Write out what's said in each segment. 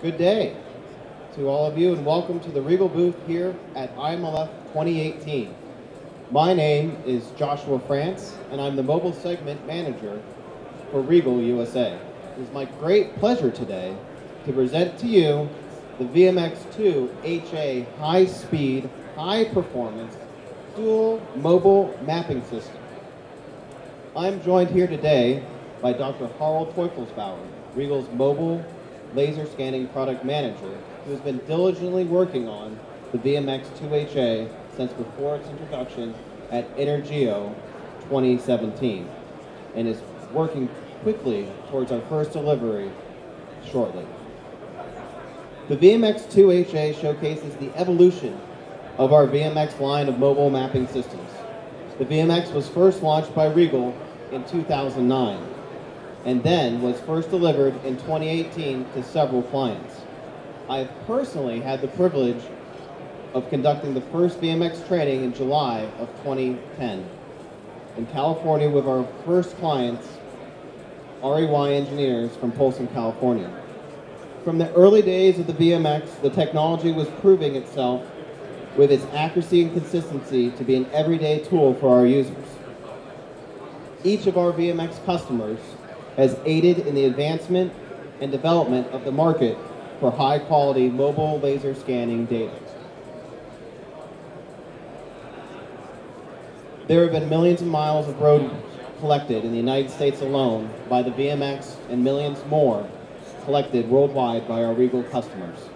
Good day to all of you and welcome to the RIEGL booth here at ILMF 2018. My name is Joshua France and I'm the mobile segment manager for RIEGL USA. It is my great pleasure today to present to you the VMX2 HA high-speed, high-performance dual mobile mapping system. I'm joined here today by Dr. Harald Teufelsbauer, RIEGL's mobile laser scanning product manager, who has been diligently working on the VMX 2HA since before its introduction at INTERGEO 2017, and is working quickly towards our first delivery shortly. The VMX 2HA showcases the evolution of our VMX line of mobile mapping systems. The VMX was first launched by RIEGL in 2009 and then was first delivered in 2018 to several clients. I have personally had the privilege of conducting the first VMX training in July of 2010 in California with our first clients, REY engineers from Folsom, California. From the early days of the VMX, the technology was proving itself with its accuracy and consistency to be an everyday tool for our users. Each of our VMX customers has aided in the advancement and development of the market for high quality mobile laser scanning data. There have been millions of miles of road collected in the United States alone by the VMX and millions more collected worldwide by our RIEGL customers.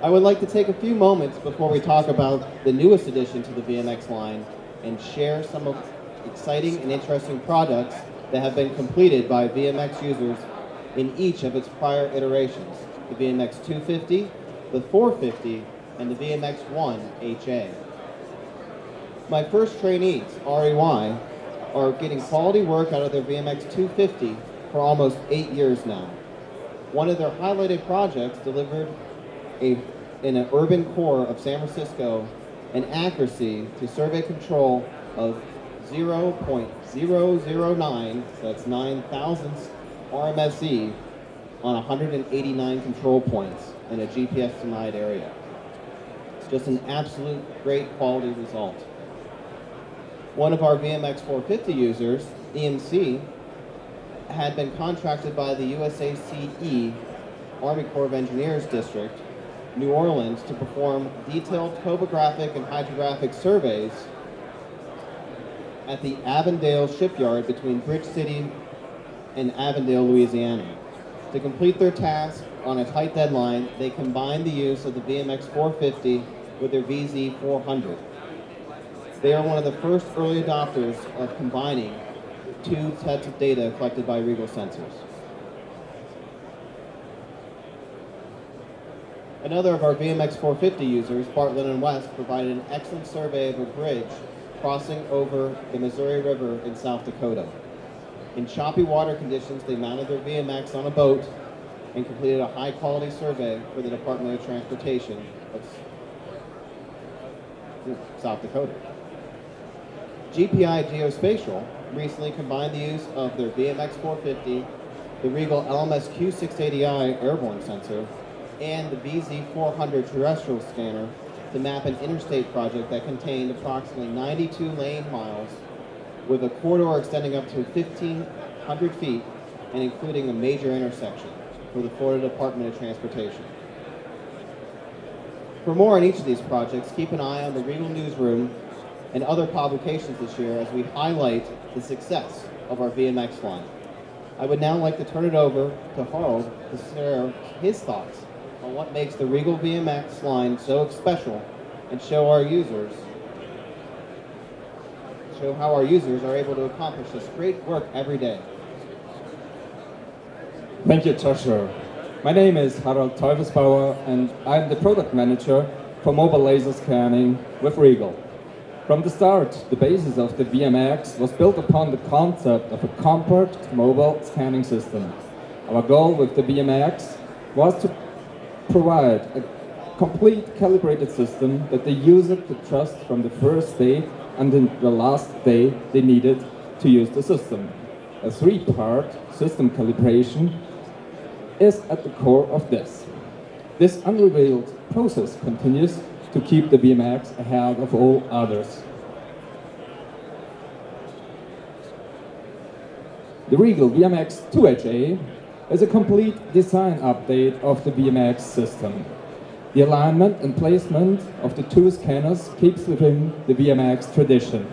I would like to take a few moments before we talk about the newest addition to the VMX line and share some of exciting and interesting products that have been completed by VMX users in each of its prior iterations, the VMX 250, the 450, and the VMX 1 HA. My first trainees, REY, are getting quality work out of their VMX 250 for almost eight years now. One of their highlighted projects delivered a, in an urban core of San Francisco an accuracy to survey control of 0.009, so that's 9 thousandths RMSE on 189 control points in a GPS denied area. It's just an absolute great quality result. One of our VMX 450 users, EMC, had been contracted by the USACE Army Corps of Engineers District, New Orleans, to perform detailed topographic and hydrographic surveys at the Avondale shipyard between Bridge City and Avondale, Louisiana. To complete their task on a tight deadline, they combined the use of the VMX 450 with their VZ 400. They are one of the first early adopters of combining two sets of data collected by RIEGL sensors. Another of our VMX 450 users, Bartlett and West, provided an excellent survey of a bridge crossing over the Missouri River in South Dakota. In choppy water conditions, they mounted their VMX on a boat and completed a high quality survey for the Department of Transportation of South Dakota. GPI Geospatial recently combined the use of their VMX 450, the RIEGL LMS Q680i airborne sensor, and the VZ400 terrestrial scanner to map an interstate project that contained approximately 92 lane miles with a corridor extending up to 1,500 feet and including a major intersection for the Florida Department of Transportation. For more on each of these projects, keep an eye on the RIEGL Newsroom and other publications this year as we highlight the success of our VMX line. I would now like to turn it over to Harald to share his thoughts on what makes the RIEGL VMX line so special and show our users, show how our users are able to accomplish this great work every day. Thank you, Joshua. My name is Harald Teufelsbauer and I'm the product manager for mobile laser scanning with RIEGL. From the start, the basis of the VMX was built upon the concept of a compact mobile scanning system. Our goal with the VMX was to provide a complete calibrated system that the user could trust from the first day and the last day they needed to use the system. A three-part system calibration is at the core of this. This unrevealed process continues to keep the VMX ahead of all others. The RIEGL VMX 2HA is a complete design update of the VMX system. The alignment and placement of the two scanners keeps within the VMX tradition.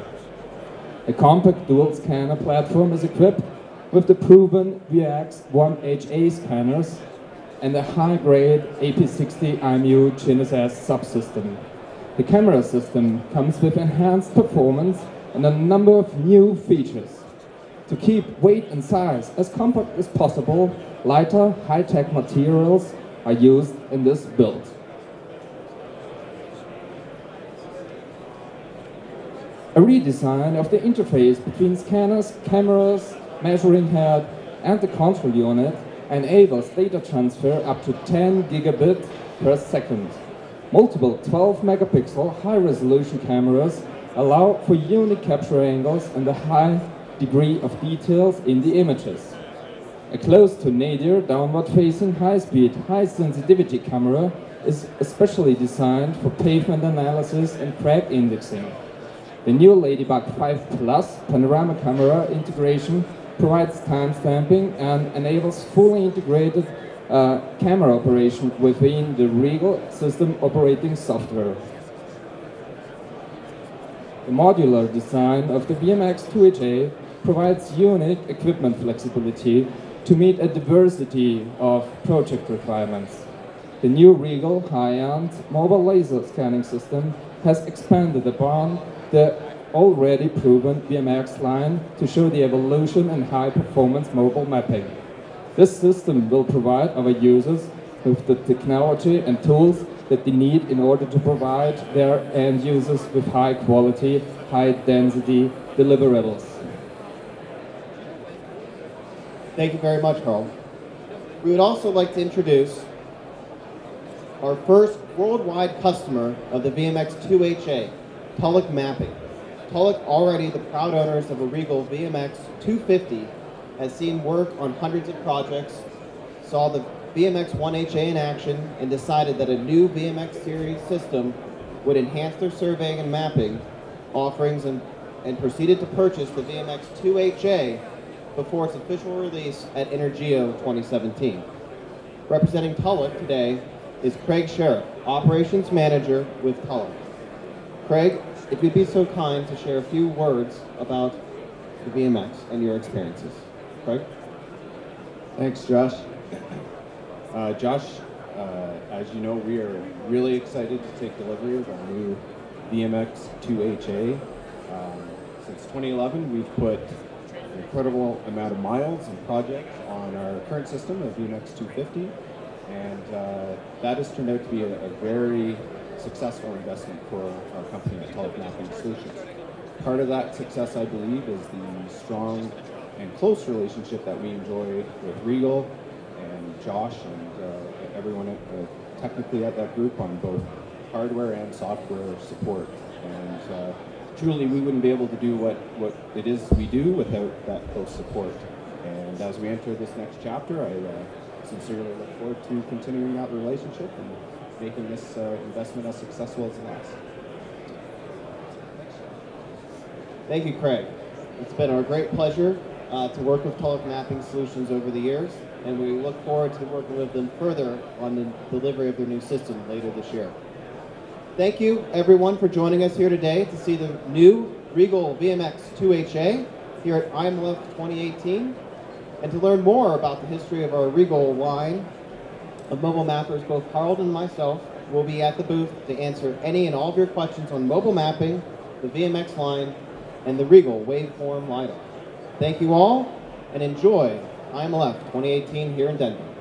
A compact dual scanner platform is equipped with the proven VX1HA scanners and a high-grade AP60 IMU GNSS subsystem. The camera system comes with enhanced performance and a number of new features. To keep weight and size as compact as possible, lighter, high-tech materials are used in this build. A redesign of the interface between scanners, cameras, measuring head and the control unit enables data transfer up to 10 gigabit per second. Multiple 12 megapixel high resolution cameras allow for unique capture angles and a high degree of details in the images. A close to nadir downward facing high speed, high sensitivity camera is especially designed for pavement analysis and crack indexing. The new Ladybug 5 Plus panorama camera integration provides timestamping and enables fully integrated uh, camera operation within the RIEGL system operating software. The modular design of the VMX 2HA provides unique equipment flexibility to meet a diversity of project requirements. The new RIEGL high-end mobile laser scanning system has expanded upon the already proven VMX line to show the evolution and high performance mobile mapping. This system will provide our users with the technology and tools that they need in order to provide their end users with high quality, high density deliverables. Thank you very much, Carl. We would also like to introduce our first worldwide customer of the VMX 2HA, Tulloch Mapping. Tulloch, already the proud owners of a RIEGL VMX 250, has seen work on hundreds of projects, saw the VMX 1HA in action, and decided that a new VMX series system would enhance their surveying and mapping offerings and, and proceeded to purchase the VMX 2HA before its official release at INTERGEO 2017. Representing Tulloch today is Craig Sheriff, Operations Manager with Tulloch. Craig, if you'd be so kind to share a few words about the VMX and your experiences. Craig? Thanks, Josh. Uh, Josh, uh, as you know, we are really excited to take delivery of our new VMX 2HA. Um, since 2011, we've put an incredible amount of miles and projects on our current system, the VMX 250, and uh, that has turned out to be a, a, very successful investment for our company at Mapping Solutions. Part of that success, I believe, is the strong and close relationship that we enjoy with RIEGL Josh and uh, everyone at, uh, technically at that group on both hardware and software support. And uh, truly we wouldn't be able to do what, what it is we do without that close support. And as we enter this next chapter, I uh, sincerely look forward to continuing that relationship and making this uh, investment as successful as the last. Thank you, Craig. It's been our great pleasure uh, to work with Tulloch Mapping Solutions over the years, and we look forward to working with them further on the delivery of their new system later this year. Thank you, everyone, for joining us here today to see the new RIEGL VMX 2HA here at ILMF 2018. And to learn more about the history of our RIEGL line of mobile mappers, both Harald and myself will be at the booth to answer any and all of your questions on mobile mapping, the VMX line, and the RIEGL waveform LiDAR. Thank you all, and enjoy ILMF 2018 here in Denver.